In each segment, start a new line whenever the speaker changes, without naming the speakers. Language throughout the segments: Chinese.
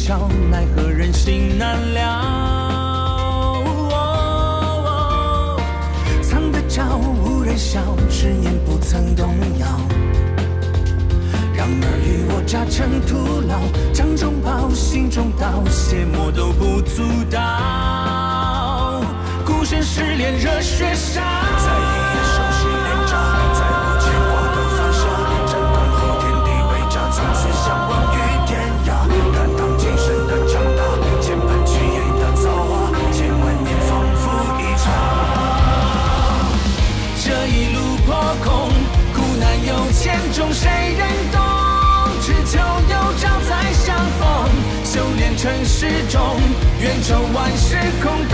逍遥，不照耀必尘嚣，奈何人心难料。藏得照，无人晓，执念不曾动摇。让尔虞我诈成徒劳，掌中宝，心中刀，邪魔都不足道。孤身失恋热血烧，尘世中愿成万事空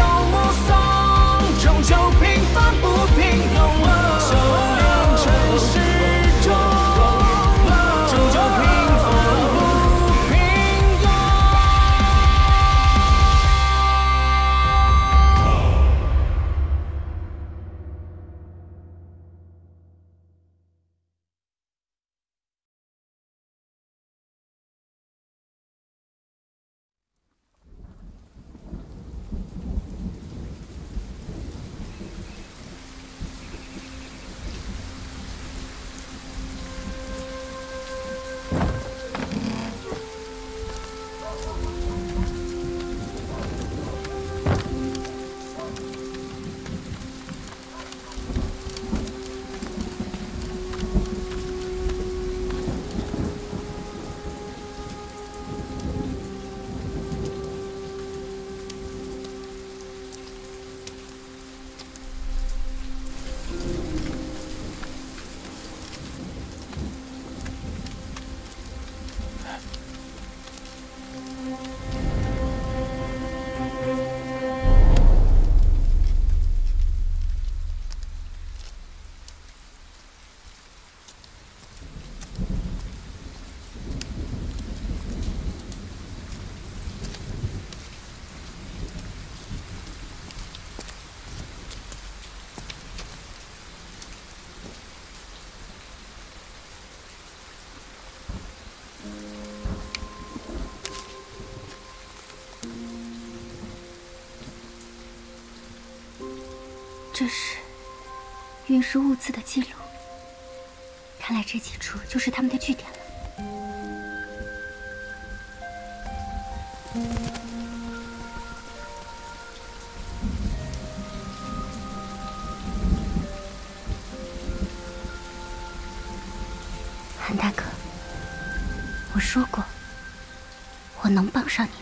这是运输物资的记录，看来这几处就是他们的据点了。韩大哥，我说过，我能帮上你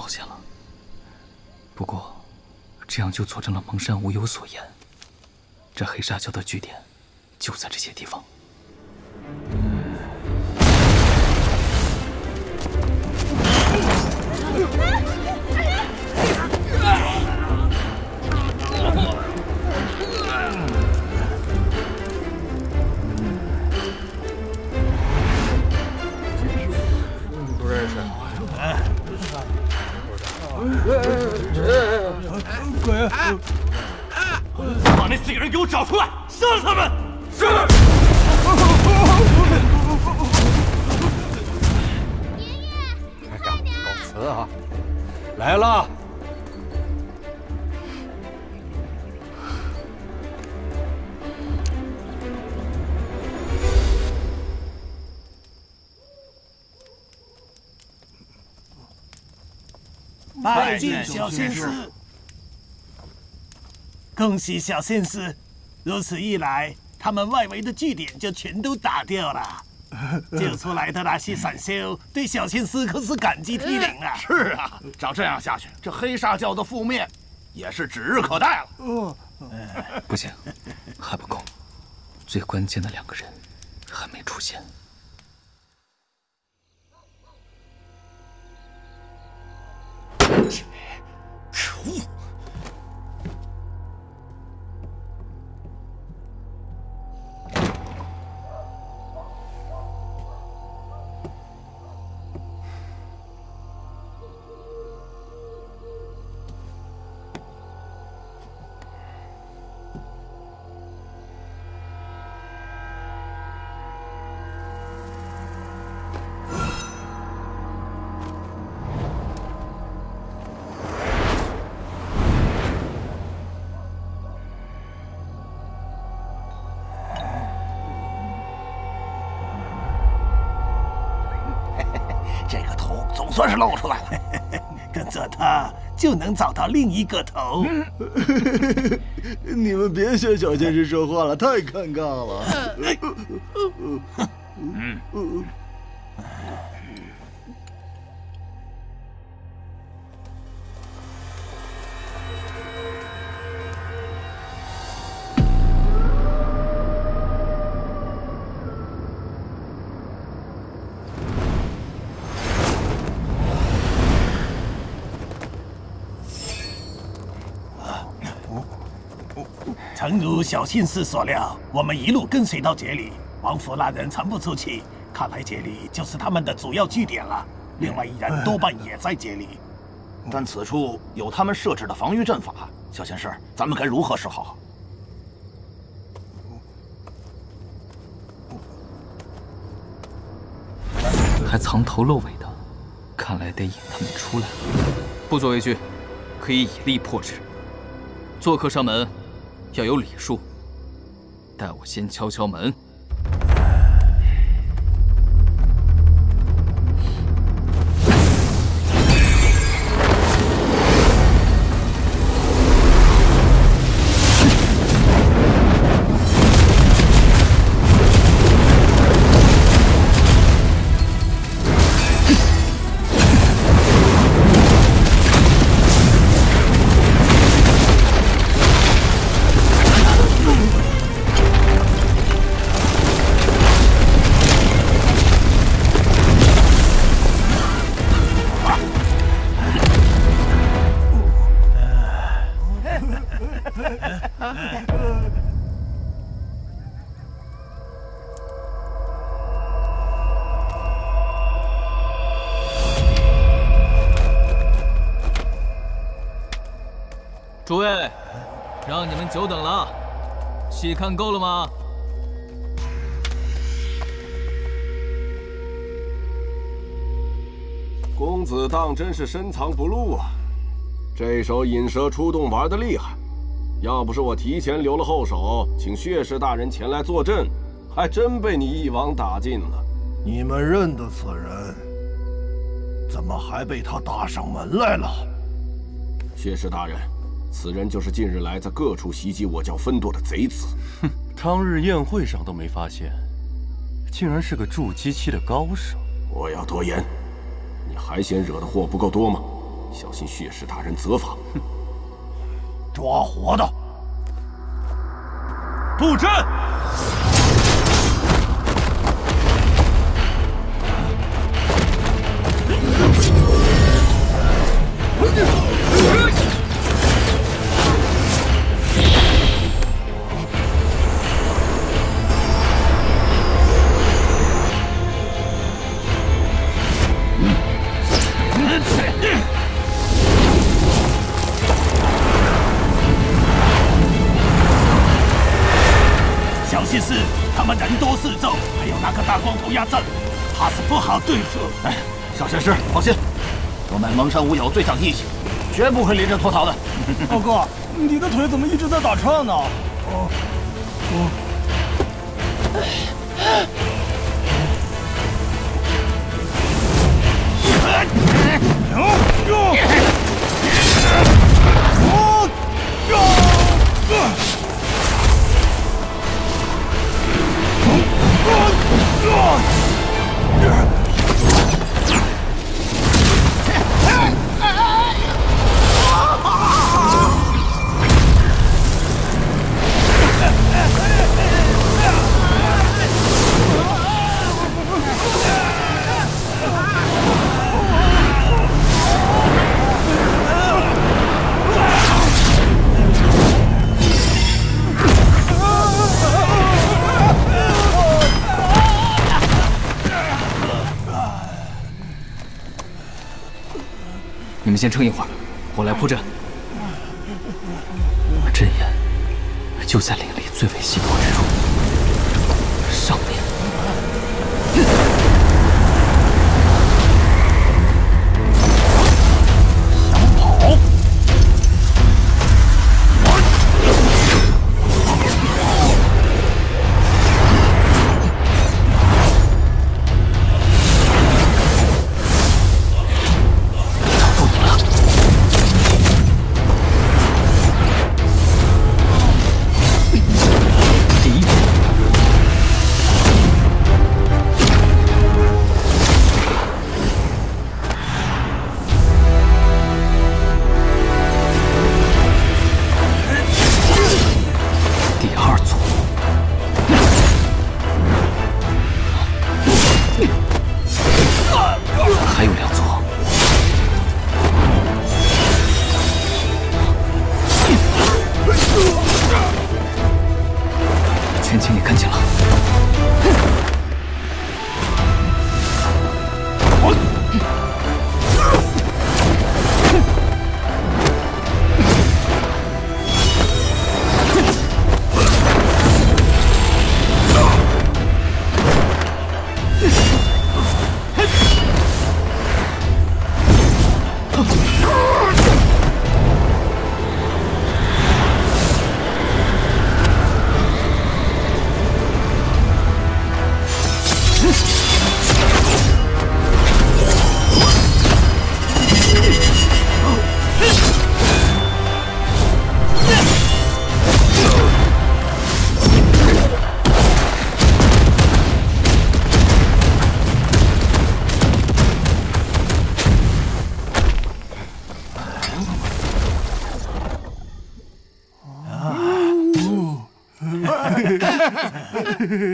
冒险了。不过，这样就佐证了蒙山无有所言。这黑沙教的据点就在这些地方。
拜见小仙师。恭喜小仙师，如此一来，他们外围的据点就全都打掉了。救出来的那些散修，对小仙师可是感激涕零啊！
是啊，照这样下去，这黑煞教的覆灭也是指日可待了。
哦，
不行，还不够，最关键的两个人还没出现。
这可恶。总算是露出来了，跟着他就能找到另一个头。
你们别学小先生说话了，太尴尬了。
诚如小信士所料，我们一路跟随到杰里，王府那人传不出去，看来杰里就是他们的主要据点了。另外一人多半也在杰里。
但此处有他们设置的防御阵法，小仙师，咱们该如何是好？
还藏头露尾的，看来得引他们出来了。不足为惧，可以以力破之。做客上门，要有礼数。待我先敲敲门。久等了，戏看够了吗？
公子当真是深藏不露啊！这手引蛇出洞玩的厉害，要不是我提前留了后手，请血氏大人前来坐镇，还真被你一网打尽了。
你们认得此人，怎么还被他打上门来了？
血氏大人，此人就是近日来在各处袭击我教分舵的贼子。
哼，当日宴会上都没发现，竟然是个筑基期的高手。
我要多言，你还嫌惹的祸不够多吗？小心血誓大人责罚。哼，
抓活的！
布阵！
小其是他们人多势众，还有那个大光头压阵，怕是不好对付。
哎，小玄师放心，我们蒙山五友最讲义气，绝不会临阵脱逃的。
大哥，你的腿怎么一直在打颤呢？哦，哦。啊！啊！啊！啊！Gone!
先撑一会儿，我来铺阵。阵眼就在灵力最为稀薄之处，上面。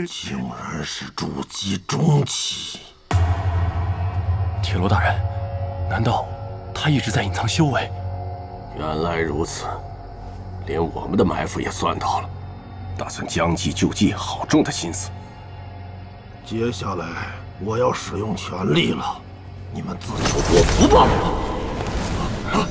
竟然是筑基中期！
铁罗大人，难道他一直在隐藏修为？
原来如此，连我们的埋伏也算到了，打算将计就计，好重的心思。
接下来我要使用全力了，你们自求多福吧。
怕